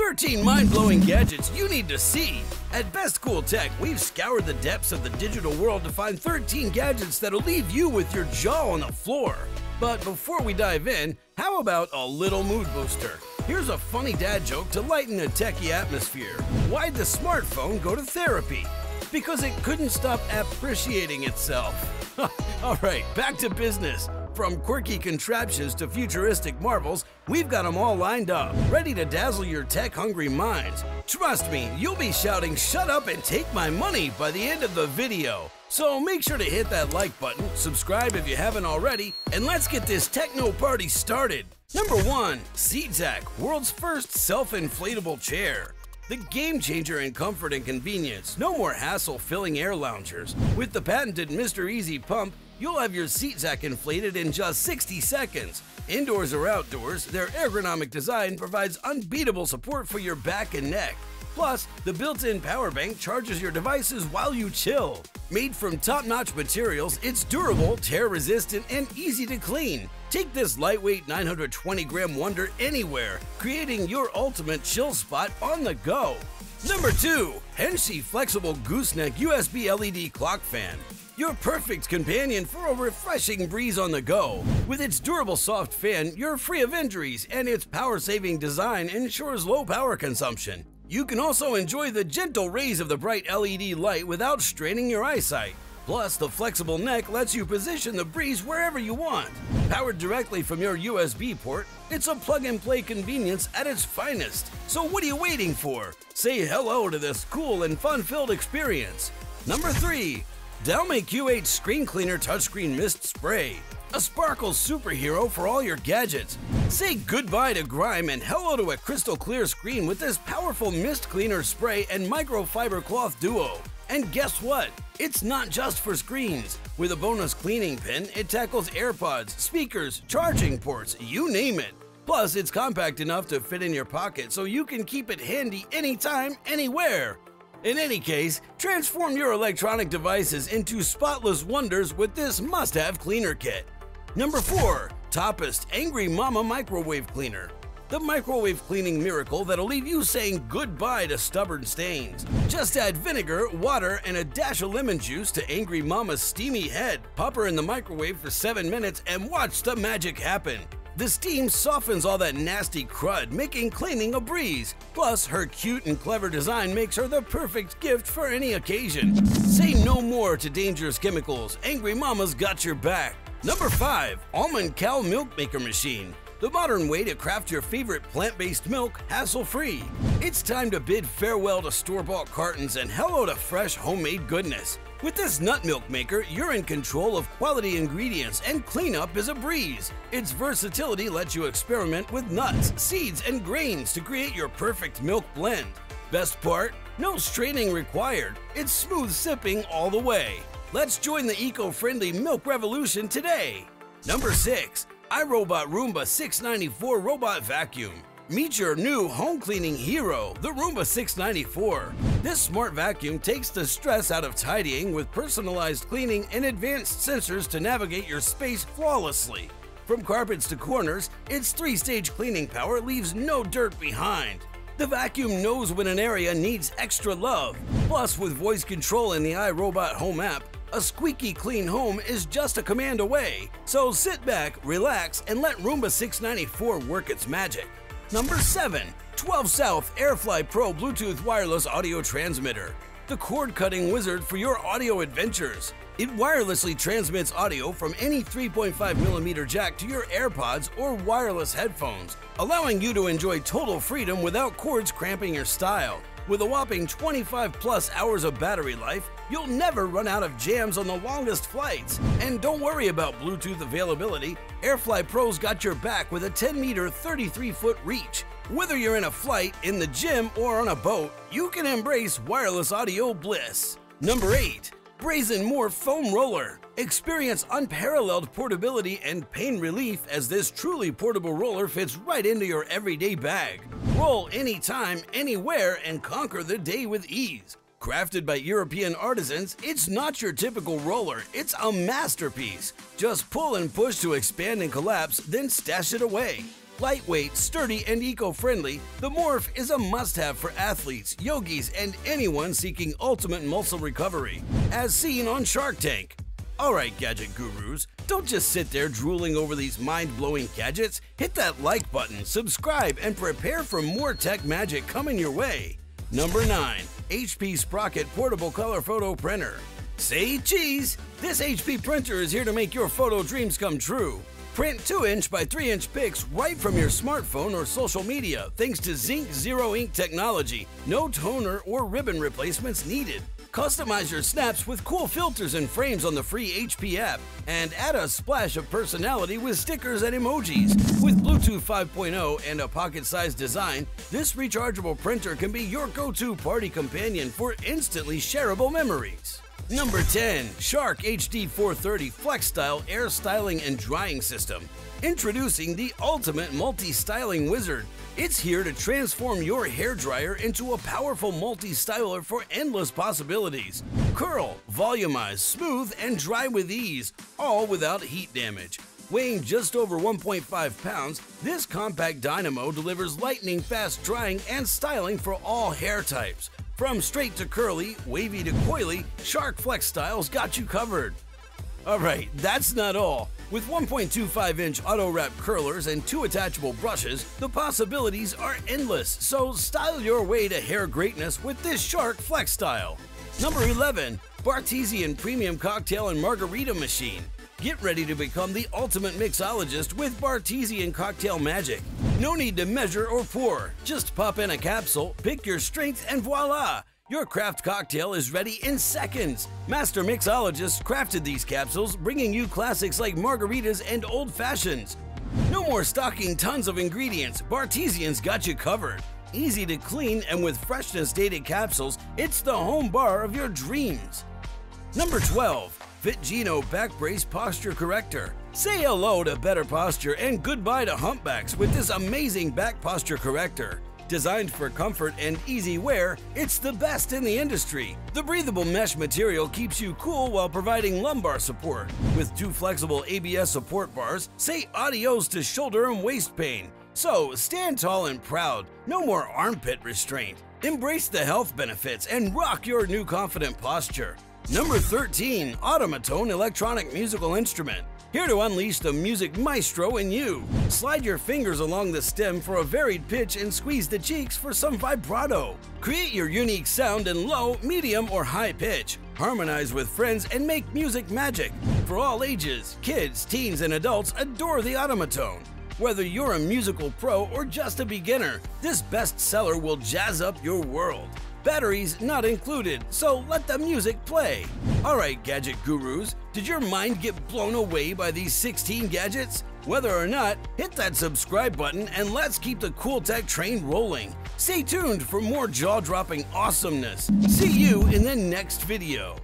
13 mind-blowing gadgets you need to see. At Best Cool Tech, we've scoured the depths of the digital world to find 13 gadgets that'll leave you with your jaw on the floor. But before we dive in, how about a little mood booster? Here's a funny dad joke to lighten a techie atmosphere. Why'd the smartphone go to therapy? Because it couldn't stop appreciating itself. All right, back to business. From quirky contraptions to futuristic marvels, we've got them all lined up, ready to dazzle your tech hungry minds. Trust me, you'll be shouting, Shut up and take my money by the end of the video. So make sure to hit that like button, subscribe if you haven't already, and let's get this techno party started. Number 1 SeatZac, world's first self inflatable chair. The game changer in comfort and convenience. No more hassle filling air loungers. With the patented Mr. Easy pump, you'll have your SeatZac inflated in just 60 seconds. Indoors or outdoors, their ergonomic design provides unbeatable support for your back and neck. Plus, the built-in power bank charges your devices while you chill. Made from top-notch materials, it's durable, tear-resistant, and easy to clean. Take this lightweight 920-gram wonder anywhere, creating your ultimate chill spot on the go. Number 2. Henshy Flexible Gooseneck USB LED Clock Fan. Your perfect companion for a refreshing breeze on the go. With its durable soft fan, you're free of injuries, and its power-saving design ensures low power consumption. You can also enjoy the gentle rays of the bright LED light without straining your eyesight. Plus, the flexible neck lets you position the breeze wherever you want. Powered directly from your USB port, it's a plug and play convenience at its finest. So, what are you waiting for? Say hello to this cool and fun filled experience. Number 3 Dalme Q8 Screen Cleaner Touchscreen Mist Spray. A sparkle superhero for all your gadgets. Say goodbye to grime and hello to a crystal clear screen with this powerful mist cleaner spray and microfiber cloth duo. And guess what? It's not just for screens. With a bonus cleaning pin, it tackles AirPods, speakers, charging ports, you name it. Plus, it's compact enough to fit in your pocket so you can keep it handy anytime, anywhere. In any case, transform your electronic devices into spotless wonders with this must-have cleaner kit. Number 4. Toppist Angry Mama Microwave Cleaner. The microwave cleaning miracle that'll leave you saying goodbye to stubborn stains. Just add vinegar, water, and a dash of lemon juice to Angry Mama's steamy head. Pop her in the microwave for 7 minutes and watch the magic happen. The steam softens all that nasty crud, making cleaning a breeze. Plus, her cute and clever design makes her the perfect gift for any occasion. Say no more to dangerous chemicals. Angry Mama's got your back. Number 5. Almond Cow Milk Maker Machine. The modern way to craft your favorite plant based milk hassle free. It's time to bid farewell to store bought cartons and hello to fresh homemade goodness. With this nut milk maker, you're in control of quality ingredients and cleanup is a breeze. Its versatility lets you experiment with nuts, seeds, and grains to create your perfect milk blend. Best part? No straining required. It's smooth sipping all the way. Let's join the eco-friendly milk revolution today. Number 6. iRobot Roomba 694 Robot Vacuum. Meet your new home cleaning hero, the Roomba 694. This smart vacuum takes the stress out of tidying with personalized cleaning and advanced sensors to navigate your space flawlessly. From carpets to corners, its three stage cleaning power leaves no dirt behind. The vacuum knows when an area needs extra love. Plus, with voice control in the iRobot Home app, a squeaky clean home is just a command away. So sit back, relax, and let Roomba 694 work its magic. Number 7. 12 South AirFly Pro Bluetooth Wireless Audio Transmitter. The cord cutting wizard for your audio adventures. It wirelessly transmits audio from any 3.5mm jack to your AirPods or wireless headphones, allowing you to enjoy total freedom without cords cramping your style. With a whopping 25 plus hours of battery life, you'll never run out of jams on the longest flights. And don't worry about Bluetooth availability, AirFly Pro's got your back with a 10 meter, 33 foot reach. Whether you're in a flight, in the gym, or on a boat, you can embrace wireless audio bliss. Number 8. Brazyn Morph Foam Roller. Experience unparalleled portability and pain relief as this truly portable roller fits right into your everyday bag. Roll anytime, anywhere, and conquer the day with ease. Crafted by European artisans, it's not your typical roller, it's a masterpiece. Just pull and push to expand and collapse, then stash it away. Lightweight, sturdy, and eco-friendly, the Morph is a must-have for athletes, yogis, and anyone seeking ultimate muscle recovery, as seen on Shark Tank. Alright, gadget gurus, don't just sit there drooling over these mind-blowing gadgets. Hit that like button, subscribe, and prepare for more tech magic coming your way. Number 9. HP Sprocket Portable Color Photo Printer. Say cheese! This HP printer is here to make your photo dreams come true. Print 2 inch by 3 inch pics right from your smartphone or social media thanks to ZINK Zero Ink technology. No toner or ribbon replacements needed. Customize your snaps with cool filters and frames on the free HP app, and add a splash of personality with stickers and emojis. With Bluetooth 5.0 and a pocket-sized design, this rechargeable printer can be your go-to party companion for instantly shareable memories. Number 10. Shark HD 430 Flex Style Air Styling and Drying System. Introducing the ultimate multi-styling wizard. It's here to transform your hair dryer into a powerful multi-styler for endless possibilities. Curl, volumize, smooth, and dry with ease, all without heat damage. Weighing just over 1.5 pounds, this compact dynamo delivers lightning fast drying and styling for all hair types. From straight to curly, wavy to coily, Shark Flex Styles got you covered. Alright, that's not all. With 1.25 inch auto wrap curlers and two attachable brushes, the possibilities are endless, so style your way to hair greatness with this Shark Flex Style. Number 11. Bartesian Premium Cocktail and Margarita Machine. Get ready to become the ultimate mixologist with Bartesian Cocktail Magic. No need to measure or pour, just pop in a capsule, pick your strength, and voila! Your craft cocktail is ready in seconds. Master mixologists crafted these capsules, bringing you classics like margaritas and old fashions. No more stocking tons of ingredients. Bartesian's got you covered. Easy to clean and with freshness dated capsules, it's the home bar of your dreams. Number 12. FitGeno Back Brace Posture Corrector. Say hello to better posture and goodbye to humpbacks with this amazing back posture corrector. Designed for comfort and easy wear, it's the best in the industry. The breathable mesh material keeps you cool while providing lumbar support. With two flexible ABS support bars, say adios to shoulder and waist pain. So stand tall and proud, no more armpit restraint. Embrace the health benefits and rock your new confident posture. Number 13, Otamatone Electronic Musical Instrument. Here to unleash the music maestro in you. Slide your fingers along the stem for a varied pitch and squeeze the cheeks for some vibrato. Create your unique sound in low, medium, or high pitch. Harmonize with friends and make music magic. For all ages, kids, teens, and adults adore the Otamatone. Whether you're a musical pro or just a beginner, this bestseller will jazz up your world. Batteries not included, so let the music play. Alright, gadget gurus, did your mind get blown away by these 16 gadgets? Whether or not, hit that subscribe button and let's keep the cool tech train rolling. Stay tuned for more jaw dropping awesomeness. See you in the next video.